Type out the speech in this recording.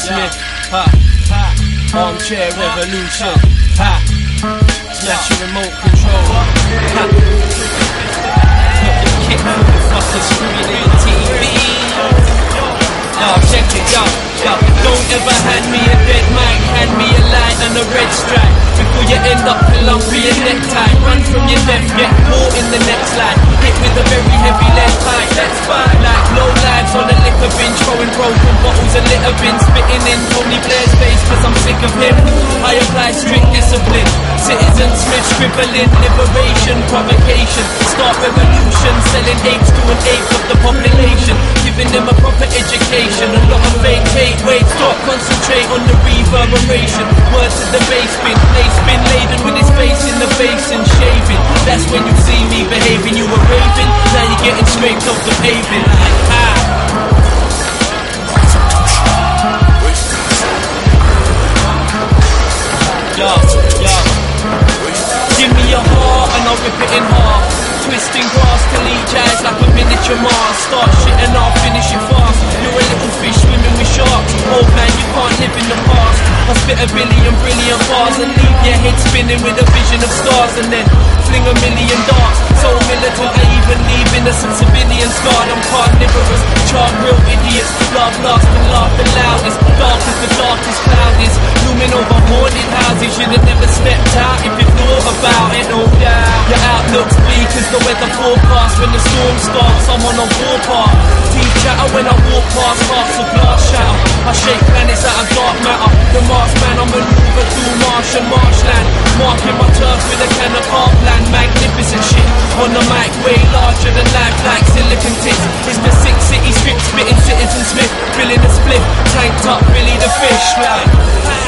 Smith. Ha, ha. Armchair revolution. Ha. Smash your remote control. Ha. The kick fucking screen in the TV. Yo, check it, yo. Don't ever hand me a dead mic, hand me a light and a red stripe. Before you end up in lumpy your necktie. Run from your death, get caught Throwing broken bottles and litter bins. Spitting in Tony Blair's face cause I'm sick of him. I apply strict discipline. Citizen Smith scribbling liberation, provocation. Start revolution, selling apes to an eighth of the population. Giving them a proper education. A lot of fake hate, wait, stop, concentrate on the reverberation. Words to the basement, bin, place bin laden with his face in the basin, shaving. That's when you see me behaving. Give me your heart and I'll rip it in half. Twisting grass to leech eyes like a miniature Mars. Start shit and I'll finish it fast. You're a little fish swimming with sharks. Old man, you can't live in the past. I spit a billion brilliant bars and leave your head spinning with a vision of stars and then fling a million darts. So militant, I even leave innocent You'd have never stepped out if you thought about it, oh no doubt. Your outlook's bleak as the weather forecast. When the storm starts, I'm on a warpath. Teeth chatter when I walk past hearts of glass shatter. I shake planets out of dark matter. The Mars man, I maneuver through marsh and marshland. Marking my turf with a can of parkland. Magnificent shit on the mic, way larger than life, like silicon tits. It's the six city strip spitting Citizen Smith, filling the split. Tanked up, Billy the fish, like.